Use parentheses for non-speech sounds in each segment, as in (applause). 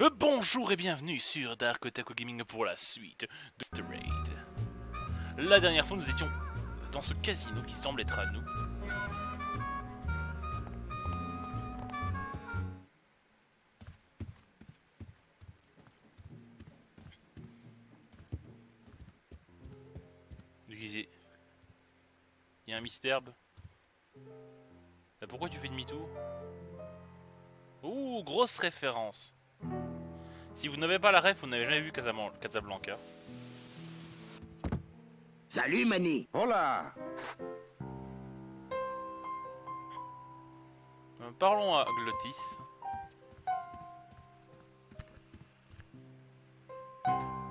Euh, Bonjour et bienvenue sur Dark Otaku Gaming pour la suite de The Raid. La dernière fois, nous étions dans ce casino qui semble être à nous. Il y a un mystère. Euh, Pourquoi tu fais demi-tour? Ouh, grosse référence. Si vous n'avez pas la ref, vous n'avez jamais vu Casablan- Casablanca. Salut Mani Hola Euh, parlons à Glottis.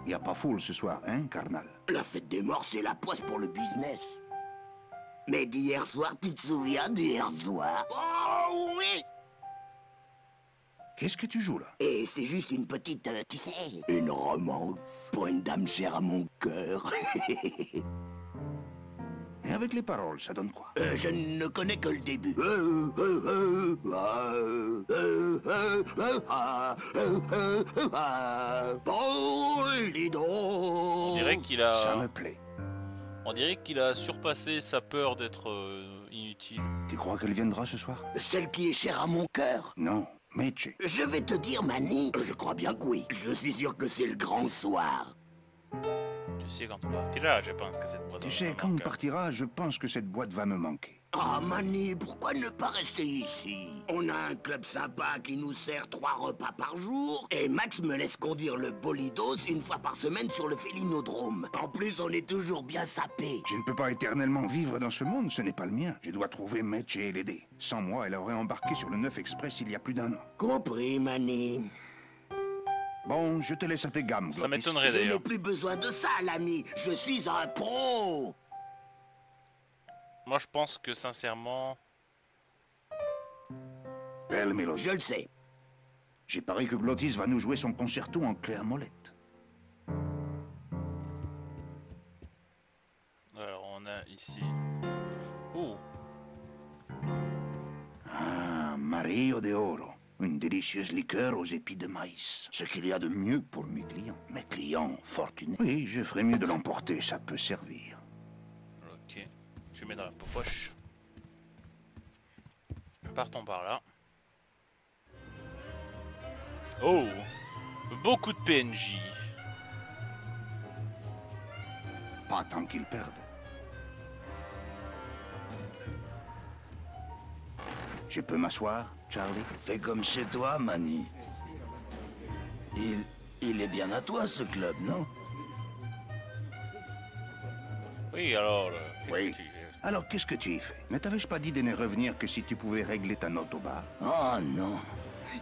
Y a pas foule ce soir, hein, carnal? La fête des morts, c'est la poisse pour le business. Mais d'hier soir, tu te souviens d'hier soir? Oh oui Qu'est-ce que tu joues là Et c'est juste une petite, euh, tu sais, une romance pour une dame chère à mon cœur. Et avec les paroles, ça donne quoi Euh, je ne connais que le début. Euh, euh, euh, euh, euh, euh, euh, ah, euh, euh, euh, ah. On dirait qu'il a, Ça me plaît. on dirait qu'il a surpassé sa peur d'être euh, inutile. Tu crois qu'elle viendra ce soir Celle qui est chère à mon cœur. Non, Meche. Je vais te dire, Mani, je crois bien que oui. Je suis sûr que c'est le grand soir. Tu sais quand on partira, je pense que cette boîte. Tu va sais, me quand on partira, je pense que cette boîte va me manquer. Ah, Mani, pourquoi ne pas rester ici? On a un club sympa qui nous sert trois repas par jour, et Max me laisse conduire le bolidos une fois par semaine sur le félinodrome. En plus, on est toujours bien sapé. Je ne peux pas éternellement vivre dans ce monde, ce n'est pas le mien. Je dois trouver Meche et l'aider. Sans moi, elle aurait embarqué sur le 9 Express il y a plus d'un an. Compris, Mani. Bon, je te laisse à tes gammes, Ça m'étonnerait Je n'ai d'ailleurs. plus besoin de ça, l'ami. Je suis un pro. Moi, je pense que sincèrement, Belle mélodie. Je le sais. J'ai parié que Glottis va nous jouer son concerto en clair molette. alors on a ici. Ouh, Ah, Mario de Oro. Une délicieuse liqueur aux épis de maïs. Ce qu'il y a de mieux pour mes clients. Mes clients fortunés. Oui, je ferais mieux de l'emporter, ça peut servir. Tu mets dans la poche. Partons par là. Oh, beaucoup de PNJ. Pas tant qu'ils perdent. Je peux m'asseoir, Charlie? Fais comme chez toi, Manny. Il, il est bien à toi, ce club, non? Oui, alors, euh, Oui. que tu fais Alors, qu'est-ce que tu y fais? Ne t'avais-je pas dit de ne revenir que si tu pouvais régler ta note au bar? Oh non.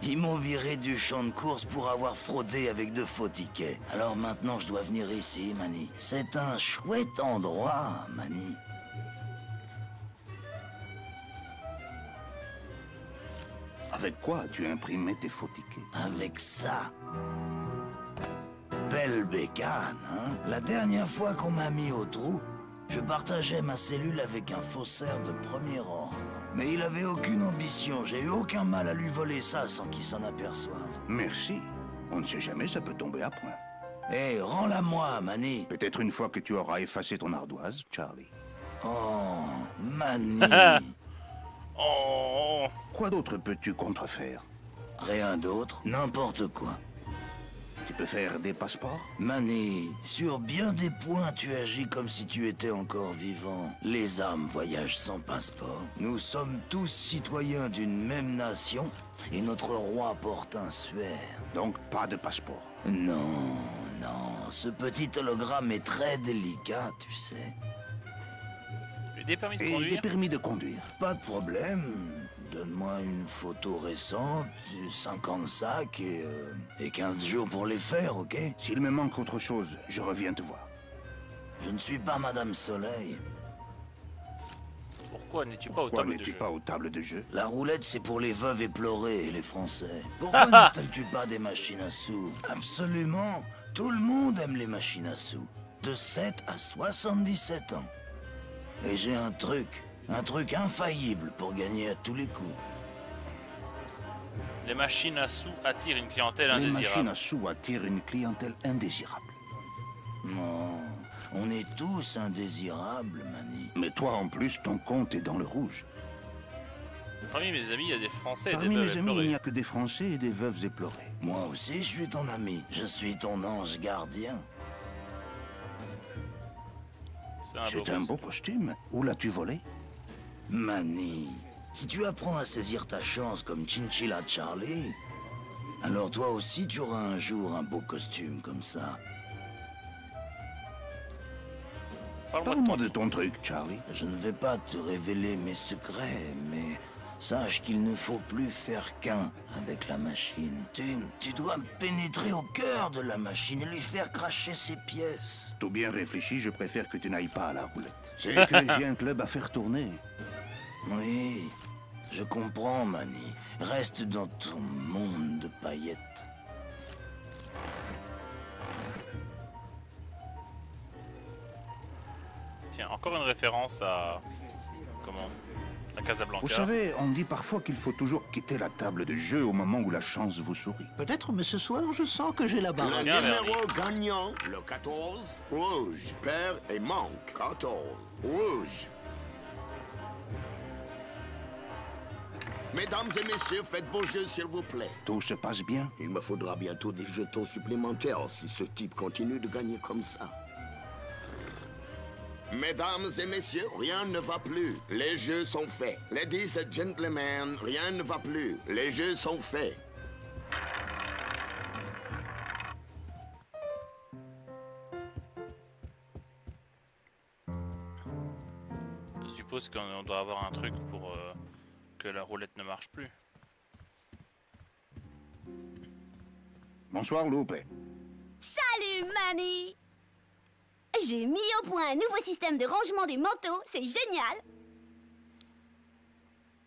Ils m'ont viré du champ de course pour avoir fraudé avec de faux tickets. Alors maintenant, je dois venir ici, Manny. C'est un chouette endroit, Manny. Avec quoi as-tu imprimé tes faux tickets? Avec ça. Belle bécane, hein? La dernière fois qu'on m'a mis au trou, je partageais ma cellule avec un faussaire de premier ordre. Mais il avait aucune ambition, j'ai eu aucun mal à lui voler ça sans qu'il s'en aperçoive. Merci. On ne sait jamais, ça peut tomber à point. Hé, rends-la moi, Manny. Peut-être une fois que tu auras effacé ton ardoise, Charlie. Oh, Manny. Oh, (laughs) Quoi d'autre peux-tu contrefaire Rien d'autre, n'importe quoi. Tu peux faire des passeports Manny, sur bien des points, tu agis comme si tu étais encore vivant. Les âmes voyagent sans passeport. Nous sommes tous citoyens d'une même nation et notre roi porte un suaire. Donc pas de passeport. Non, non, ce petit hologramme est très délicat, tu sais. des permis de Et des permis de conduire. Pas de problème. Donne-moi une photo récente, 50 sacs et, euh, et 15 jours pour les faire, ok? S'il me manque autre chose, je reviens te voir. Je ne suis pas Madame Soleil. Pourquoi n'es-tu pas au Pourquoi table de n'es-tu jeu? pas aux tables de jeu? La roulette, c'est pour les veuves éplorées et les Français. (laughs) Pourquoi n'installes-tu pas des machines à sous? Absolument. Tout le monde aime les machines à sous. De 7 à 77 ans. Et j'ai un truc, un truc infaillible pour gagner à tous les coups. Les machines à sous attirent une clientèle Les indésirable. machines à sous attirent une clientèle indésirable. Non, on est tous indésirables, Mani. Mais toi, en plus, ton compte est dans le rouge. Parmi mes amis, il y a des Français et Parmi des mes amis, il n'y a que des Français et des veuves éplorées. Moi aussi, je suis ton ami. Je suis ton ange gardien. C'est un beau C'est un beau costume. Où l'as-tu volé? Mani, si tu apprends à saisir ta chance comme Chinchilla Charlie, alors toi aussi tu auras un jour un beau costume comme ça. Parle-moi de Parle-moi ton- de ton truc, Charlie. Je ne vais pas te révéler mes secrets, mais sache qu'il ne faut plus faire qu'un avec la machine. Tu, tu dois pénétrer au cœur de la machine et lui faire cracher ses pièces. Tout bien réfléchi, je préfère que tu n'ailles pas à la roulette. C'est que j'ai un club à faire tourner. Oui, je comprends, Mani. Reste dans ton monde de paillettes. Tiens, encore une référence à. Comment La Casablanca. Vous savez, on dit parfois qu'il faut toujours quitter la table de jeu au moment où la chance vous sourit. Peut-être, mais ce soir, je sens que j'ai la barre. Le numéro gagnant, le 14, rouge. Père et manque, 14, rouge. Mesdames et messieurs, faites vos jeux, s'il vous plaît. Tout se passe bien Il me faudra bientôt des jetons supplémentaires si ce type continue de gagner comme ça. Mesdames et messieurs, rien ne va plus. Les jeux sont faits. Ladies and gentlemen, rien ne va plus. Les jeux sont faits. Je suppose qu'on doit avoir un truc pour euh, que la roulette ne marche plus. Bonsoir, Loupe. Salut, Manny J'ai mis au point un nouveau système de rangement des manteaux, c'est génial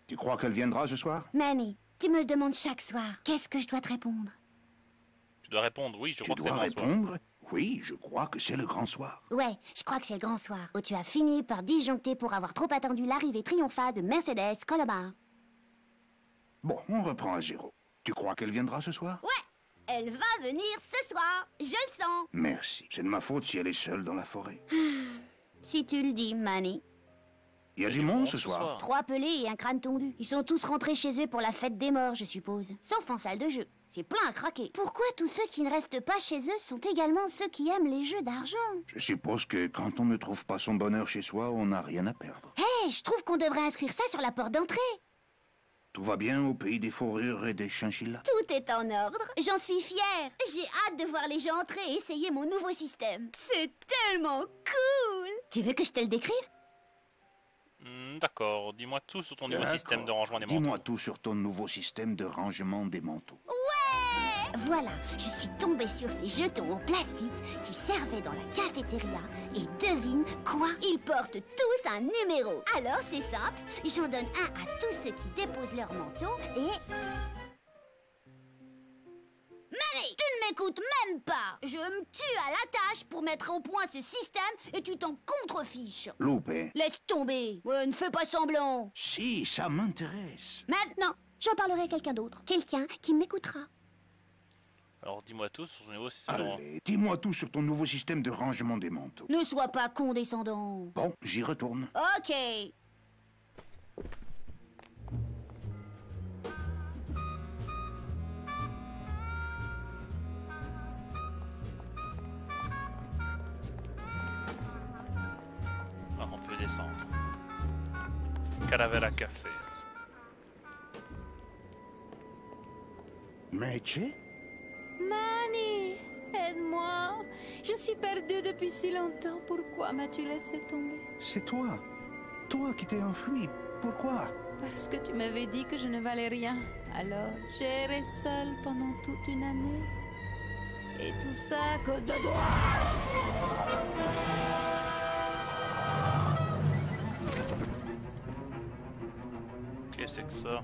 Tu crois qu'elle viendra ce soir? Manny, tu me le demandes chaque soir. Qu'est-ce que je dois te répondre? Tu dois répondre oui, je Tu crois que c'est dois le grand soir. répondre? Oui, je crois que c'est le grand soir. Ouais, je crois que c'est le grand soir, où tu as fini par disjoncter pour avoir trop attendu l'arrivée triomphale de Mercedes Colomar. Bon, on reprend à zéro. Tu crois qu'elle viendra ce soir? Ouais Elle va venir ce soir, je le sens Merci. C'est de ma faute si elle est seule dans la forêt. Si tu le dis, Manny. Il y a du monde ce soir. Trois pelés et un crâne tondu. Ils sont tous rentrés chez eux pour la fête des morts, je suppose. Sauf en salle de jeu. C'est plein à craquer. Pourquoi tous ceux qui ne restent pas chez eux sont également ceux qui aiment les jeux d'argent? Je suppose que quand on ne trouve pas son bonheur chez soi, on n'a rien à perdre. Hé, je trouve qu'on devrait inscrire ça sur la porte d'entrée. Tout va bien au pays des fourrures et des chinchillas? Tout est en ordre. J'en suis fière. J'ai hâte de voir les gens entrer et essayer mon nouveau système. C'est tellement cool. Tu veux que je te le décrive? Hmm, D'accord, dis-moi tout sur ton nouveau système de rangement des Dis-moi manteaux. tout sur ton nouveau système de rangement des manteaux. Voilà, je suis tombée sur ces jetons en plastique qui servaient dans la cafétéria. Et devine quoi? Ils portent tous un numéro. Alors c'est simple, j'en donne un à tous ceux qui déposent leur manteau et... Manny, tu ne m'écoutes même pas Je me tue à la tâche pour mettre au point ce système et tu t'en contrefiches. Loupe, Laisse tomber. Ouais, ne fais pas semblant. si, ça m'intéresse. Maintenant, j'en parlerai à quelqu'un d'autre. Quelqu'un qui m'écoutera. Alors dis-moi tout sur ton nouveau système de rangement. Allez, dis-moi tout sur ton nouveau système de rangement des manteaux. Ne sois pas condescendant. Bon, j'y retourne. Ok. Ah, on peut descendre. Calavera Café. Meche Mani, aide-moi. Je suis perdue depuis si longtemps. Pourquoi m'as-tu laissé tomber? C'est toi. Toi qui t'es enfui. Pourquoi? Parce que tu m'avais dit que je ne valais rien. Alors, j'ai erré seule pendant toute une année. Et tout ça à cause de toi. Qu'est-ce que c'est que ça?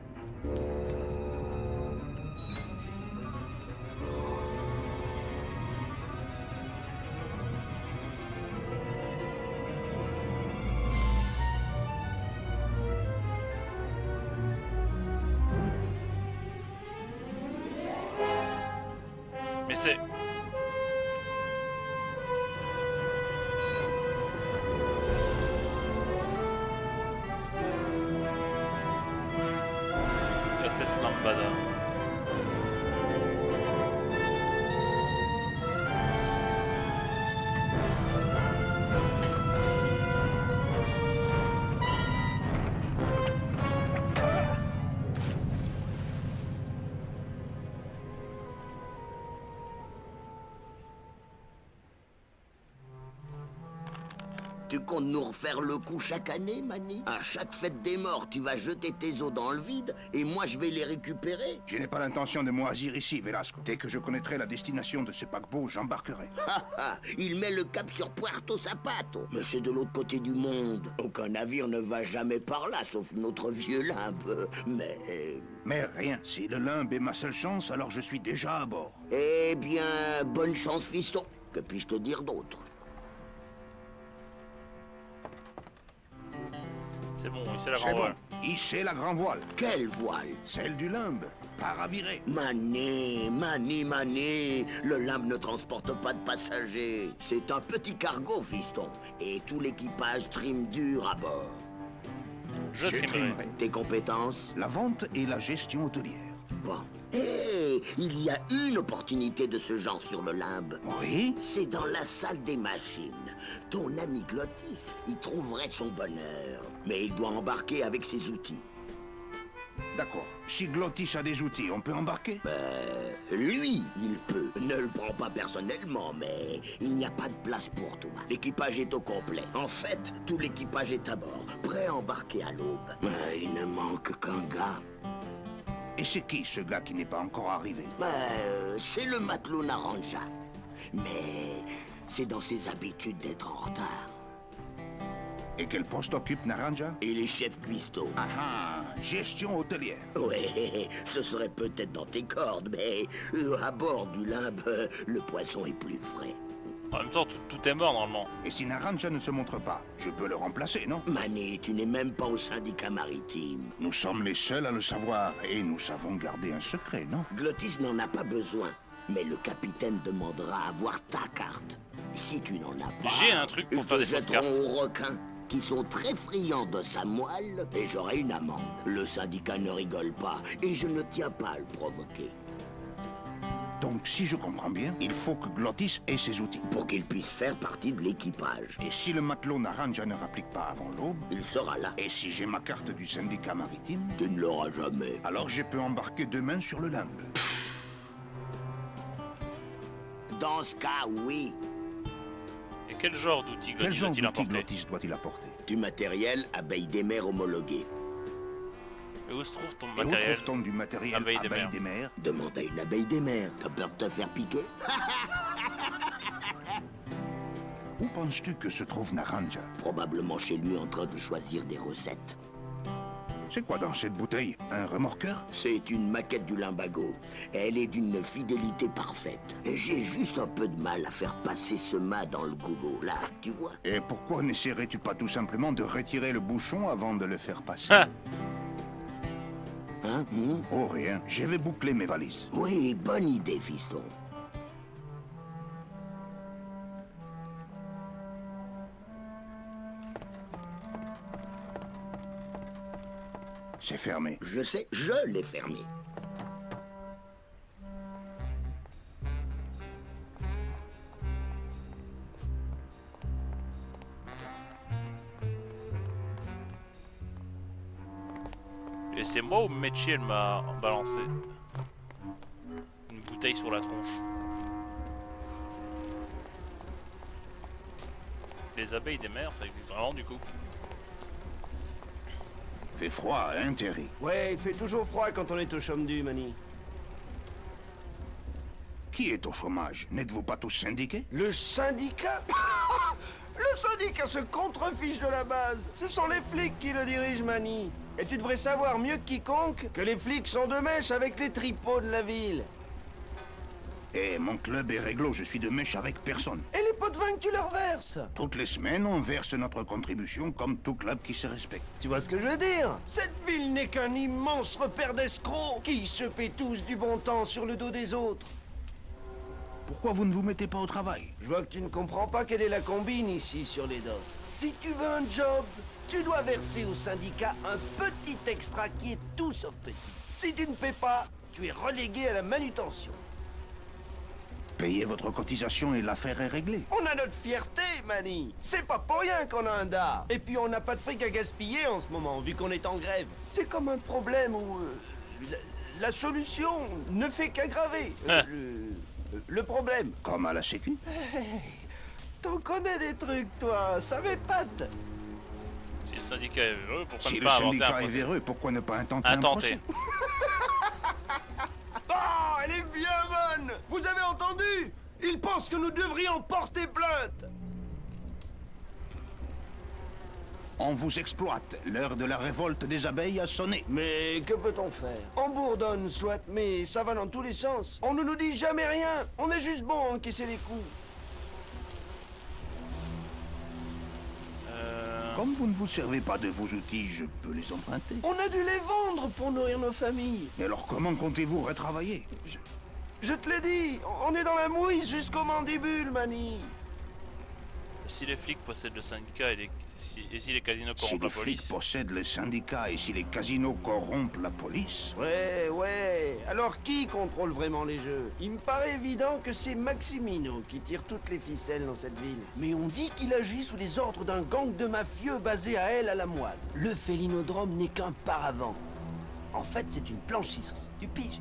That's it. Yes, it's long. Tu comptes nous refaire le coup chaque année, Mani À chaque fête des morts, tu vas jeter tes os dans le vide et moi je vais les récupérer Je n'ai pas l'intention de moisir ici, Velasco. Dès que je connaîtrai la destination de ce paquebot, j'embarquerai. Ha, (laughs) ha, Il met le cap sur Puerto Zapato. Mais c'est de l'autre côté du monde. Aucun navire ne va jamais par là, sauf notre vieux limbe. Mais... Mais rien, si le limbe est ma seule chance, alors je suis déjà à bord. Eh bien, bonne chance, fiston. Que puis-je te dire d'autre? C'est bon, c'est la bon. la grand voile. Quelle voile? Celle du limbe. Pas à virer. Mané, Mani, Mané, le limbe ne transporte pas de passagers. C'est un petit cargo, fiston. Et tout l'équipage trime dur à bord. Je, Je trimerai. trimerai. Tes compétences? La vente et la gestion hôtelière. Bon. Hé, il y a une opportunité de ce genre sur le limbe. Oui C'est dans la salle des machines. Ton ami Glottis y trouverait son bonheur. Mais il doit embarquer avec ses outils. D'accord. Si Glottis a des outils, on peut embarquer? Euh, lui, il peut. Ne le prends pas personnellement, mais il n'y a pas de place pour toi. L'équipage est au complet. En fait, tout l'équipage est à bord, prêt à embarquer à l'aube. Mais il ne manque qu'un gars. Et c'est qui ce gars qui n'est pas encore arrivé Euh, c'est le matelot Naranja. Mais c'est dans ses habitudes d'être en retard. Et quel poste occupe Naranja Et les chefs cuistots Ah ah, gestion hôtelière. Ouais, ce serait peut-être dans tes cordes, mais euh, à bord du limbe, euh, le poisson est plus frais. En même temps, tout, tout est mort normalement. Et si Naranja ne se montre pas, je peux le remplacer, non? Mané, tu n'es même pas au syndicat maritime. Nous sommes les seuls à le savoir et nous savons garder un secret, non? Glottis n'en a pas besoin, mais le capitaine demandera à voir ta carte. Si tu n'en as pas, J'ai un truc pour ils faire te des fausses jetteront aux requins, qui sont très friands de sa moelle, et j'aurai une amende. Le syndicat ne rigole pas, et je ne tiens pas à le provoquer. Donc, si je comprends bien, il faut que Glottis ait ses outils. Pour qu'il puisse faire partie de l'équipage. Et si le matelot Naranja ne rapplique pas avant l'aube, Il sera là. et si j'ai ma carte du syndicat maritime, Tu ne l'auras jamais. alors je peux embarquer demain sur le limbe. Dans ce cas, oui. Et quel genre d'outil Quel Glottis genre doit-il d'outil apporter Glottis doit-il apporter? Du matériel abeille des mers homologué. Et où se trouve ton Et où matériel trouve-t-on du matériel Abeille abeille, des mers. des mers Demande à une abeille des mers. T'as peur de te faire piquer (laughs) Où penses-tu que se trouve Naranja Probablement chez lui en train de choisir des recettes. C'est quoi dans cette bouteille Un remorqueur C'est une maquette du limbago. Elle est d'une fidélité parfaite. J'ai juste un peu de mal à faire passer ce mât dans le goulot, là, tu vois. Et pourquoi n'essaierais-tu pas tout simplement de retirer le bouchon avant de le faire passer (laughs) Hein? Hmm? Oh rien, je vais boucler mes valises. Oui, bonne idée, fiston. C'est fermé. Je sais, je l'ai fermé. C'est moi ou Mechi elle m'a balancé une bouteille sur la tronche. Les abeilles des mers, ça existe vraiment du coup. Fait froid, hein, Terry? Ouais, il fait toujours froid quand on est au du, Mani. Qui est au chômage? N'êtes-vous pas tous syndiqués? Le syndicat? (laughs) Le syndicat se contrefiche de la base. Ce sont les flics qui le dirigent, Mani. Et tu devrais savoir mieux que quiconque que les flics sont de mèche avec les tripots de la ville. Eh, mon club est réglo, je suis de mèche avec personne. Et les pots de vin que tu leur verses? Toutes les semaines, on verse notre contribution comme tout club qui se respecte. Tu vois ce que je veux dire? Cette ville n'est qu'un immense repère d'escrocs qui se tous du bon temps sur le dos des autres. Pourquoi vous ne vous mettez pas au travail? Je vois que tu ne comprends pas quelle est la combine ici sur les docks. Si tu veux un job, tu dois verser au syndicat un petit extra qui est tout sauf petit. Si tu ne paies pas, tu es relégué à la manutention. Payez votre cotisation et l'affaire est réglée. On a notre fierté, Manny. C'est pas pour rien qu'on a un dard. Et puis on n'a pas de fric à gaspiller en ce moment, vu qu'on est en grève. C'est comme un problème où euh, la, la solution ne fait qu'aggraver euh, Ah. le, le problème. Comme à la sécu. (laughs) T'en connais des trucs, toi. Ça m'épate. Si le syndicat est heureux, pourquoi Si ne le pas inventer un syndicat est procès véreux, pourquoi ne pas intenter un Intenter. procès (laughs) Oh, elle est bien bonne Vous avez entendu? Il pense que nous devrions porter plainte On vous exploite. L'heure de la révolte des abeilles a sonné. Mais que peut-on faire? On bourdonne, soit, mais ça va dans tous les sens. On ne nous dit jamais rien. On est juste bon à encaisser les coups. Comme vous ne vous servez pas de vos outils, je peux les emprunter. On a dû les vendre pour nourrir nos familles. Et alors comment comptez-vous retravailler? Je te l'ai dit, on est dans la mouise jusqu'aux mandibules, Mani. Si les flics possèdent le syndicat et, les, si, et si les casinos Si corrompent les la flics police, possèdent les syndicats et si les casinos corrompent la police, Ouais, ouais. Alors qui contrôle vraiment les jeux? Il me paraît évident que c'est Maximino qui tire toutes les ficelles dans cette ville. Mais on dit qu'il agit sous les ordres d'un gang de mafieux basé à elle à la moine. Le félinodrome n'est qu'un paravent. En fait, c'est une blanchisserie. Du pige.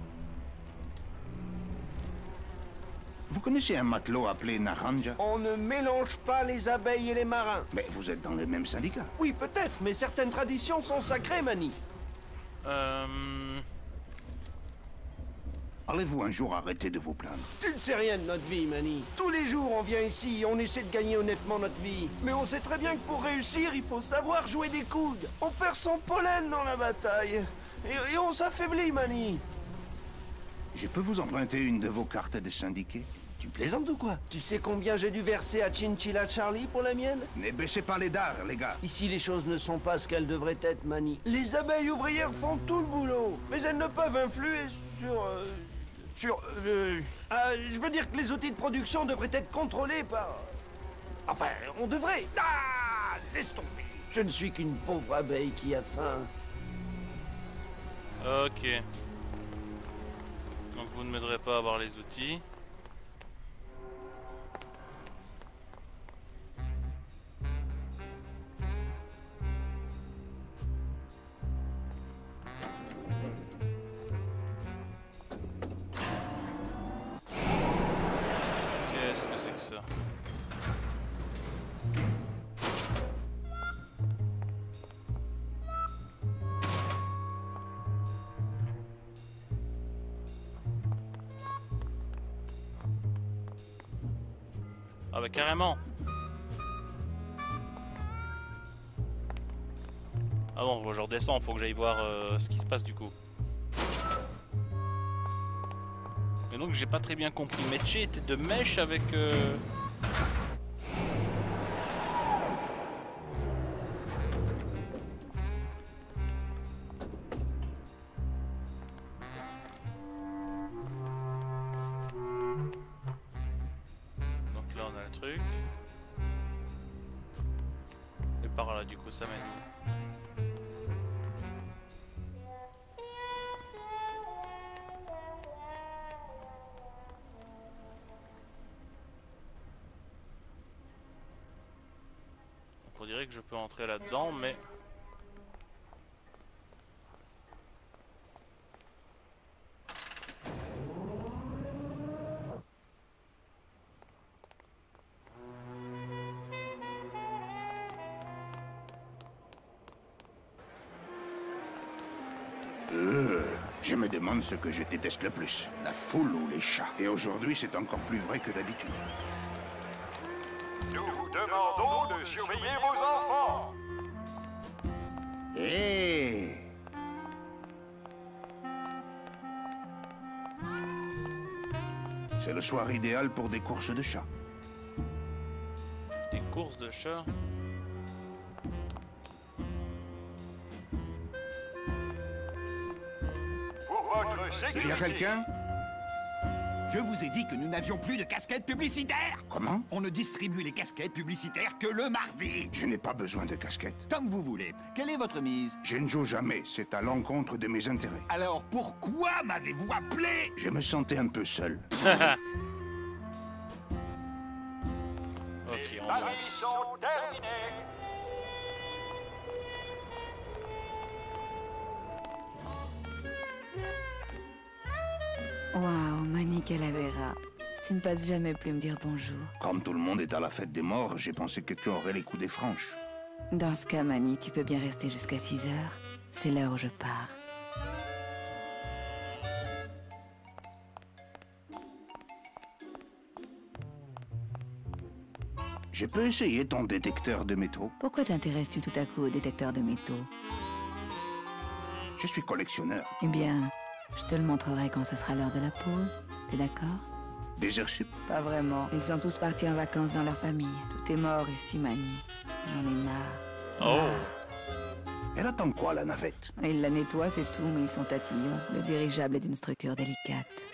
Vous connaissez un matelot appelé Naranja? On ne mélange pas les abeilles et les marins. Mais vous êtes dans les mêmes syndicats. Oui, peut-être, mais certaines traditions sont sacrées, Mani. euh, Allez-vous un jour arrêter de vous plaindre? Tu ne sais rien de notre vie, Mani. Tous les jours, on vient ici et on essaie de gagner honnêtement notre vie. Mais on sait très bien que pour réussir, il faut savoir jouer des coudes. On perd son pollen dans la bataille. Et, et on s'affaiblit, Mani. Je peux vous emprunter une de vos cartes de syndiqués Tu plaisantes ou quoi Tu sais combien j'ai dû verser à Chinchilla Charlie pour la mienne Ne baissez pas les dards, les gars. Ici, les choses ne sont pas ce qu'elles devraient être, Mani. Les abeilles ouvrières font tout le boulot, mais elles ne peuvent influer sur... euh, sur... euh, ah, je veux dire que les outils de production devraient être contrôlés par... Enfin, on devrait... Ah Laisse tomber Je ne suis qu'une pauvre abeille qui a faim. ok. Donc vous ne m'aiderez pas à avoir les outils. Carrément Ah bon, je redescends, faut que j'aille voir euh, ce qui se passe du coup. Mais donc j'ai pas très bien compris. Meche était de mèche avec... euh, Par là du coup ça mène on dirait que je peux entrer là-dedans mais... demande ce que je déteste le plus. La foule ou les chats. Et aujourd'hui, c'est encore plus vrai que d'habitude. Nous vous demandons de surveiller vos enfants. Hé C'est le soir idéal pour des courses de chats. Des courses de chats? Il y a quelqu'un Je vous ai dit que nous n'avions plus de casquettes publicitaires Comment On ne distribue les casquettes publicitaires que le mardi Je n'ai pas besoin de casquette. Comme vous voulez. Quelle est votre mise? Je ne joue jamais, c'est à l'encontre de mes intérêts. Alors pourquoi m'avez-vous appelé? Je me sentais un peu seul. (laughs) Waouh, Mani Calavera. Tu ne passes jamais plus me dire bonjour. Comme tout le monde est à la fête des morts, j'ai pensé que tu aurais les coups des franches. Dans ce cas, Mani, tu peux bien rester jusqu'à 6 heures. C'est l'heure où je pars. Je peux essayer ton détecteur de métaux Pourquoi t'intéresses-tu tout à coup au détecteur de métaux? Je suis collectionneur. Eh bien, je te le montrerai quand ce sera l'heure de la pause. T'es d'accord? Des heures sup. Pas vraiment. Ils sont tous partis en vacances dans leur famille. Tout est mort ici, Mani. J'en ai marre. Oh Elle attend quoi, la navette? Ils la nettoient, c'est tout, mais ils sont tatillons. Le dirigeable est d'une structure délicate.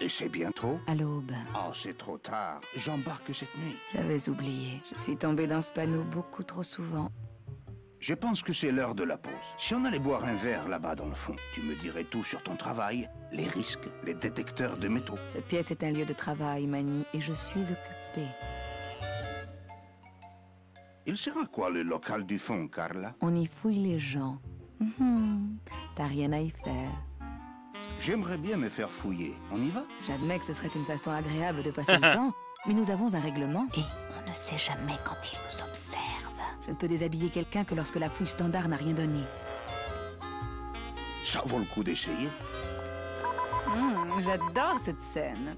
Et c'est bientôt À l'aube. Oh, c'est trop tard. J'embarque cette nuit. J'avais oublié. Je suis tombée dans ce panneau beaucoup trop souvent. Je pense que c'est l'heure de la pause. Si on allait boire un verre là-bas dans le fond, tu me dirais tout sur ton travail, les risques, les détecteurs de métaux. Cette pièce est un lieu de travail, Mani, et je suis occupée. Il sera quoi le local du fond, Carla? On y fouille les gens. Mhm. T'as rien à y faire. J'aimerais bien me faire fouiller. On y va? J'admets que ce serait une façon agréable de passer le (laughs) temps, mais nous avons un règlement et on ne sait jamais quand ils nous. Je ne peux déshabiller quelqu'un que lorsque la fouille standard n'a rien donné. Ça vaut le coup d'essayer. Hmm, J'adore cette scène.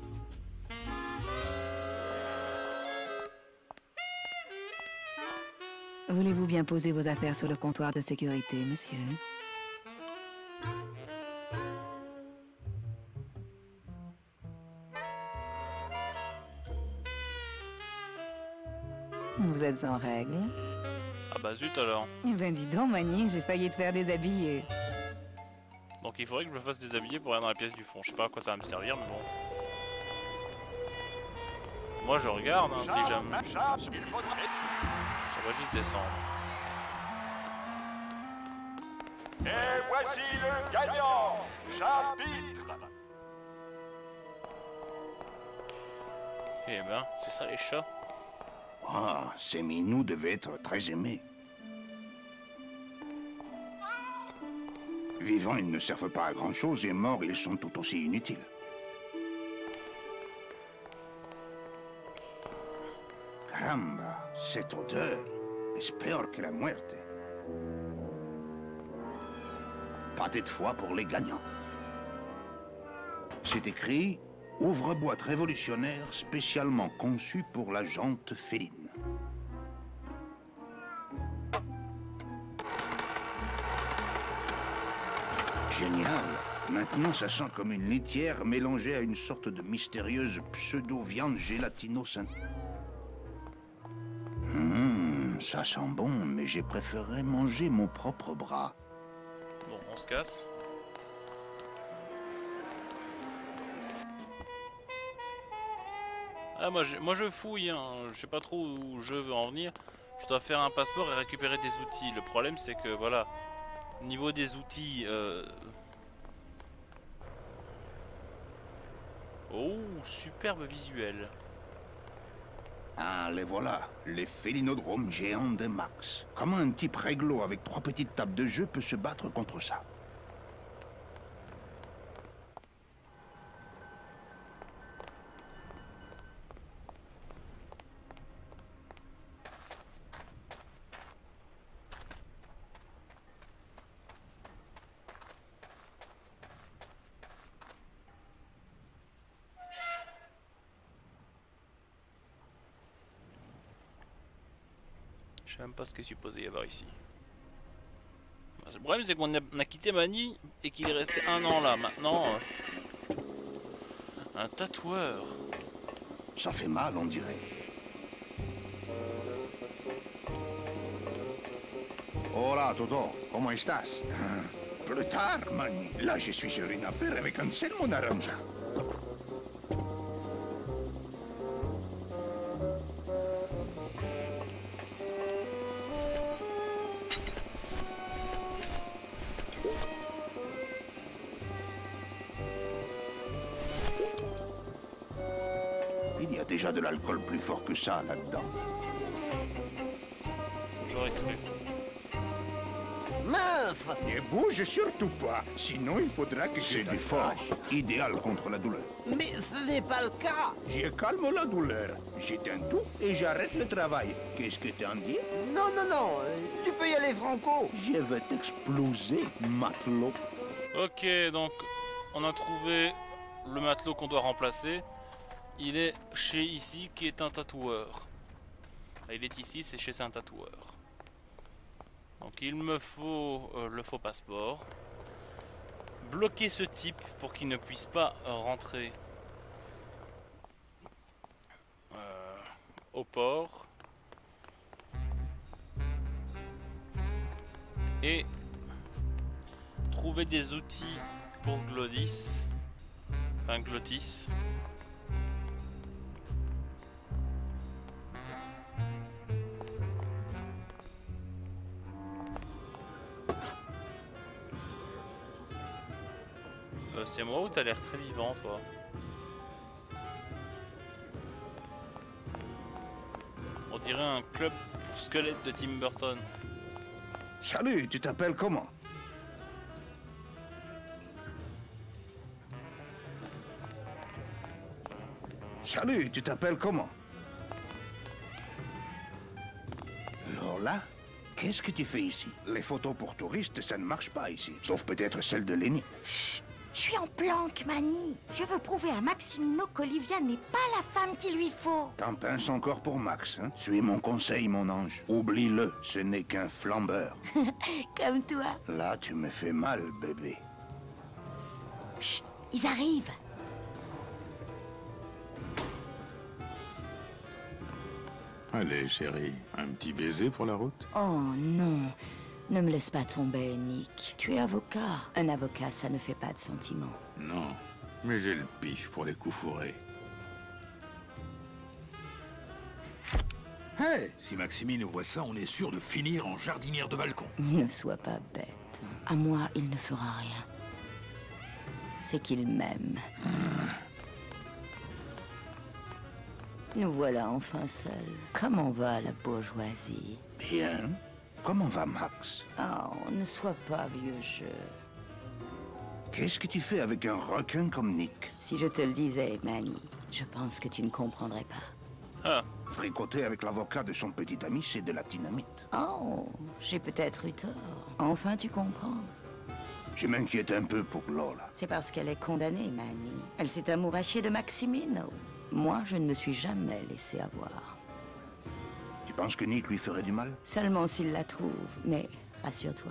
Voulez-vous bien poser vos affaires sur le comptoir de sécurité, monsieur? Vous êtes en règle Ah bah zut alors. Eh ben dis donc, Mani, j'ai failli te faire déshabiller. Donc il faudrait que je me fasse déshabiller pour aller dans la pièce du fond. Je sais pas à quoi ça va me servir, mais bon. Moi je regarde, hein, si jamais. On va juste descendre. Et voici le gagnant. Chapitre. Eh ben, c'est ça les chats? Ah, ces minous devaient être très aimés. Vivants, ils ne servent pas à grand-chose et morts, ils sont tout aussi inutiles. Caramba, cette odeur. Es peor que la muerte? Pâté de foie pour les gagnants. C'est écrit Ouvre-boîte révolutionnaire spécialement conçu pour la jante féline. Génial. Maintenant, ça sent comme une litière mélangée à une sorte de mystérieuse pseudo-viande gélatino-sainte. Hum, ça sent bon, mais j'ai préféré manger mon propre bras. Bon, on se casse. Ah moi je, fouille, hein. je sais pas trop où je veux en venir. Je dois faire un passeport et récupérer des outils. Le problème c'est que voilà, au niveau des outils... euh, Oh, superbe visuel. Ah, les voilà, les félinodromes géants de Max. Comment un type réglo avec trois petites tables de jeu peut se battre contre ça? Je sais même pas ce qu'il est supposé y avoir ici. Bah, Le problème c'est qu'on a, quitté Mani et qu'il est resté un an là. Maintenant, euh, un tatoueur. Ça fait mal, on dirait. Hola, Toto. ¿Cómo estás? (laughs) Plus tard, Manny. Là, je suis sur une affaire avec Anselmo Naranja. Plus fort que ça là-dedans. J'aurais cru. Meuf Ne bouge surtout pas, sinon il faudra que C'est du fort, idéal contre la douleur. Mais ce n'est pas le cas Je calme la douleur, j'éteins tout et j'arrête le travail. Qu'est-ce que t'en dis? Non, non, non, tu peux y aller franco Je vais t'exploser, matelot. Ok, donc on a trouvé le matelot qu'on doit remplacer. Il est chez ici qui est un tatoueur. Il est ici, c'est chez un tatoueur. Donc il me faut euh, le faux passeport. Bloquer ce type pour qu'il ne puisse pas rentrer euh, au port. Et trouver des outils pour Glodis. Enfin, Glotis. C'est moi ou t'as l'air très vivant, toi On dirait un club pour squelettes de Tim Burton. Salut, tu t'appelles comment Salut, tu t'appelles comment Lola Qu'est-ce que tu fais ici? Les photos pour touristes, ça ne marche pas ici. Sauf peut-être celle de Lénine. Je suis en planque, Mani. Je veux prouver à Maximino qu'Olivia n'est pas la femme qu'il lui faut. T'en pinces encore pour Max, hein Suis mon conseil, mon ange. Oublie-le, ce n'est qu'un flambeur. (laughs) Comme toi. Là, tu me fais mal, bébé. Chut, ils arrivent. Allez, chérie, un petit baiser pour la route Oh non, ne me laisse pas tomber, Nick. Tu es avocat. Un avocat, ça ne fait pas de sentiments. Non, mais j'ai le pif pour les coups fourrés. Hé Si Maximi nous voit ça, on est sûr de finir en jardinière de balcon. (laughs) Ne sois pas bête. À moi, il ne fera rien. C'est qu'il m'aime. Nous voilà enfin seuls. Comment va la bourgeoisie? Bien. Comment va Max Oh, ne sois pas vieux jeu. Qu'est-ce que tu fais avec un requin comme Nick Si je te le disais, Manny, je pense que tu ne comprendrais pas. Ah, Fricoter avec l'avocat de son petit ami, c'est de la dynamite. Oh, j'ai peut-être eu tort. Enfin, tu comprends. Je m'inquiète un peu pour Lola. C'est parce qu'elle est condamnée, Manny. Elle s'est amourachée de Maximino. Moi, je ne me suis jamais laissé avoir. Tu penses que Nick lui ferait du mal Seulement s'il la trouve. Mais rassure-toi,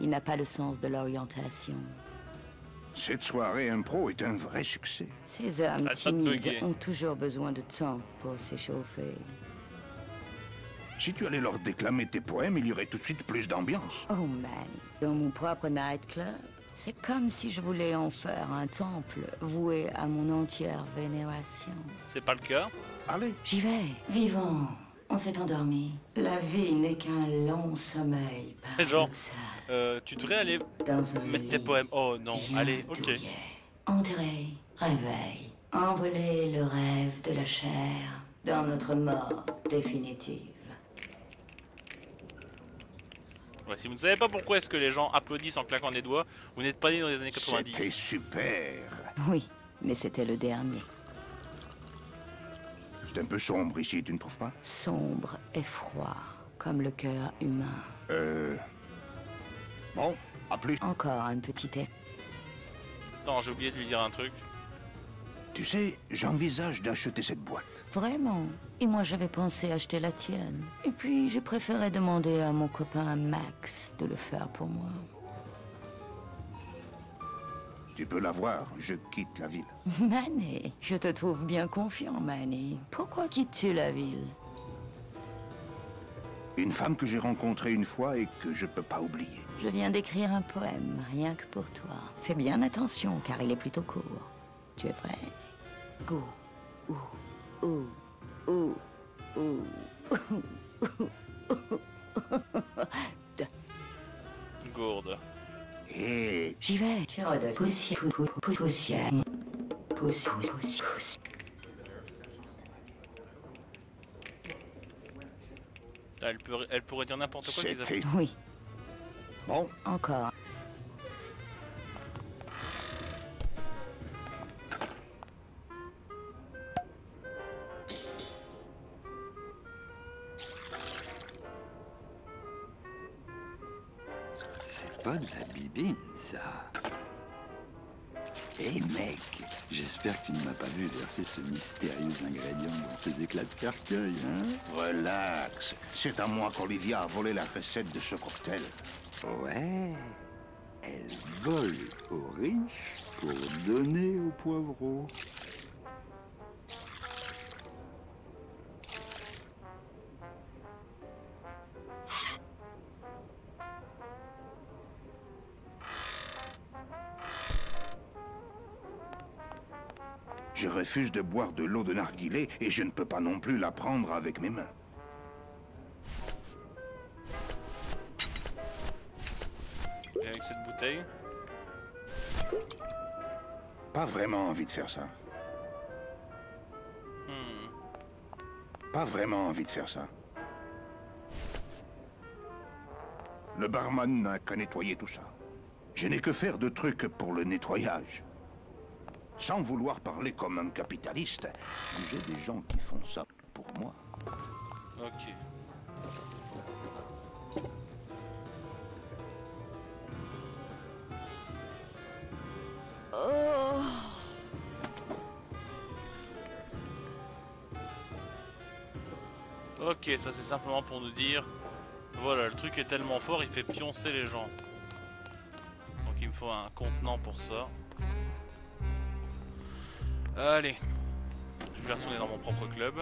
il n'a pas le sens de l'orientation. Cette soirée impro est un vrai succès. Ces hommes timides ont toujours besoin de temps pour s'échauffer. Si tu allais leur déclamer tes poèmes, il y aurait tout de suite plus d'ambiance. Oh man, dans mon propre nightclub, c'est comme si je voulais en faire un temple voué à mon entière vénération. c'est pas le cas? Allez, J'y vais. Vivons. On s'est endormi. La vie n'est qu'un long sommeil Genre, paradoxal. Euh, tu devrais aller Dans un mettre tes poèmes. Oh non, allez, ok. Entrer, réveil, envoler le rêve de la chair dans notre mort définitive. Ouais, si vous ne savez pas pourquoi est-ce que les gens applaudissent en claquant des doigts, vous n'êtes pas né dans les années c'était 90. super. Oui, mais c'était le dernier. C'est un peu sombre ici, tu ne trouves pas? Sombre et froid, comme le cœur humain. Euh... Bon, à plus. Encore un petit é- Attends, j'ai oublié de lui dire un truc. Tu sais, j'envisage d'acheter cette boîte. Vraiment? Et moi j'avais pensé acheter la tienne. Et puis j'ai préféré demander à mon copain Max de le faire pour moi. Tu peux la voir, je quitte la ville. (laughs) Mané, je te trouve bien confiant, Mané. Pourquoi quittes-tu la ville? Une femme que j'ai rencontrée une fois et que je peux pas oublier. Je viens d'écrire un poème, rien que pour toi. Fais bien attention, car il est plutôt court. Tu es prêt? Go. Ouh. Ouh. Ouh. Ouh. Gourde. Et... J'y vais. Cœur de poussière. Poussière. Poussière. Poussière. Ah, elle, peut, elle pourrait dire n'importe quoi. C'était. Oui. Bon. Encore. C'est pas de la bibine, ça. Hé mec, j'espère que tu ne m'as pas vu verser ce mystérieux ingrédient dans ces éclats de cercueil, hein relax. C'est à moi qu'Olivia a volé la recette de ce cocktail. Ouais, elle vole aux riches pour donner aux poivreaux. Je refuse de boire de l'eau de narguilé et je ne peux pas non plus la prendre avec mes mains. Et avec cette bouteille. Pas vraiment envie de faire ça. Hmm. Pas vraiment envie de faire ça. Le barman n'a qu'à nettoyer tout ça. Je n'ai que faire de trucs pour le nettoyage. Sans vouloir parler comme un capitaliste, j'ai des gens qui font ça pour moi. Ok. Ok, ça c'est simplement pour nous dire, voilà, le truc est tellement fort, il fait pioncer les gens. Donc il me faut un contenant pour ça. Allez, je vais retourner dans mon propre club.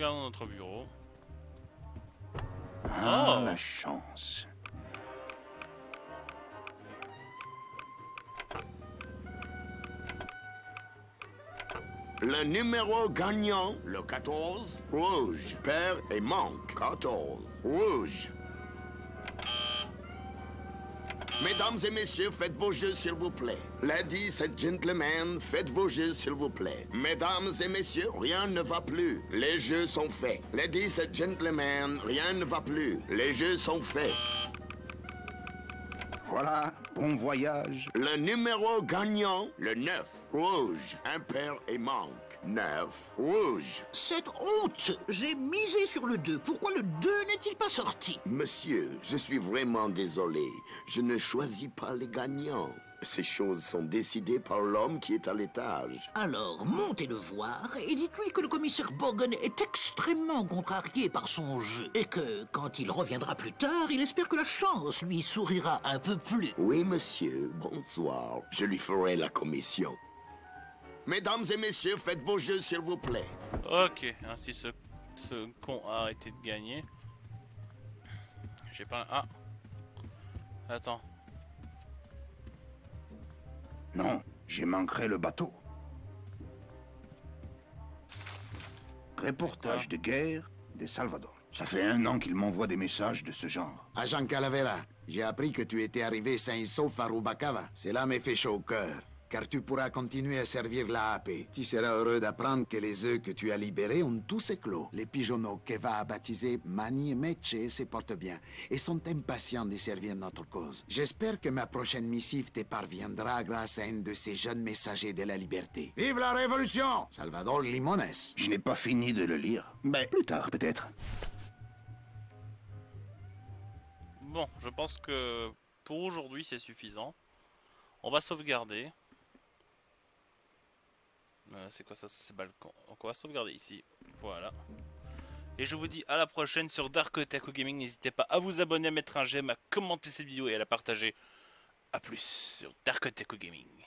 Regardons notre bureau. Ah, Oh. la chance. Le numéro gagnant, le 14, rouge. Père et manque, 14, rouge. Mesdames et messieurs, faites vos jeux, s'il vous plaît. Ladies and gentlemen, faites vos jeux, s'il vous plaît. Mesdames et messieurs, rien ne va plus. Les jeux sont faits. Ladies and gentlemen, rien ne va plus. Les jeux sont faits. Voilà, bon voyage. Le numéro gagnant, le 9, rouge. Impair et manque, 9, rouge. Cette honte J'ai misé sur le 2. Pourquoi le 2 n'est-il pas sorti? Monsieur, je suis vraiment désolé. Je ne choisis pas les gagnants. Ces choses sont décidées par l'homme qui est à l'étage. Alors, montez le voir et dites-lui que le commissaire Bogan est extrêmement contrarié par son jeu et que, quand il reviendra plus tard, il espère que la chance lui sourira un peu plus. Oui, monsieur, bonsoir. Je lui ferai la commission. Mesdames et messieurs, faites vos jeux, s'il vous plaît. Ok, ainsi ce, ce con a arrêté de gagner. J'ai pas... Ah Attends. Non, j'ai manquerai le bateau. Reportage de guerre de Salvador. Ça fait un an qu'il m'envoie des messages de ce genre. Agent Calavera, j'ai appris que tu étais arrivé sain et sauf à Rubacava. Cela me fait chaud au cœur, car tu pourras continuer à servir la AP. Tu seras heureux d'apprendre que les œufs que tu as libérés ont tous éclos. Les pigeonneaux qu'Eva a baptisés Mani et Meche se portent bien et sont impatients de servir notre cause. J'espère que ma prochaine missive te parviendra grâce à un de ces jeunes messagers de la liberté. Vive la Révolution Salvador Limones. Je n'ai pas fini de le lire. Mais plus tard, peut-être. Bon, je pense que pour aujourd'hui c'est suffisant. On va sauvegarder. Euh, c'est quoi ça, C'est balcon. Donc on va sauvegarder ici. Voilà. Et je vous dis à la prochaine sur Dark Taco Gaming. N'hésitez pas à vous abonner, à mettre un j'aime, à commenter cette vidéo et à la partager. A plus sur Dark Taco Gaming.